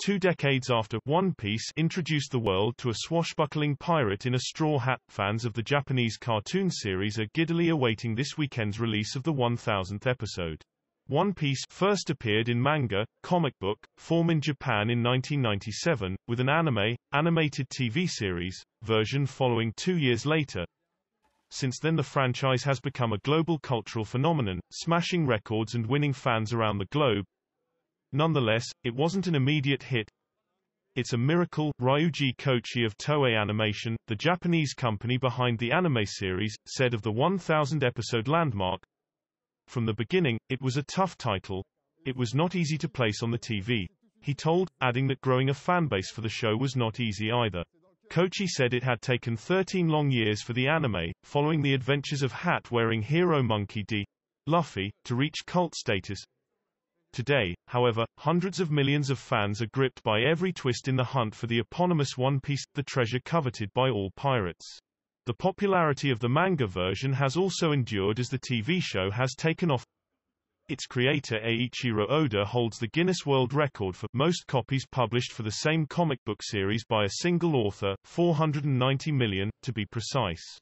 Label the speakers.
Speaker 1: two decades after One Piece introduced the world to a swashbuckling pirate in a straw hat. Fans of the Japanese cartoon series are giddily awaiting this weekend's release of the 1000th episode. One Piece first appeared in manga, comic book, form in Japan in 1997, with an anime, animated TV series, version following two years later. Since then the franchise has become a global cultural phenomenon, smashing records and winning fans around the globe, Nonetheless, it wasn't an immediate hit. It's a miracle, Ryuji Kochi of Toei Animation, the Japanese company behind the anime series, said of the 1000-episode landmark. From the beginning, it was a tough title. It was not easy to place on the TV. He told, adding that growing a fanbase for the show was not easy either. Kochi said it had taken 13 long years for the anime, following the adventures of hat-wearing hero Monkey D. Luffy, to reach cult status, Today, however, hundreds of millions of fans are gripped by every twist in the hunt for the eponymous One Piece, the treasure coveted by all pirates. The popularity of the manga version has also endured as the TV show has taken off. Its creator Eiichiro Oda holds the Guinness World Record for most copies published for the same comic book series by a single author, 490 million, to be precise.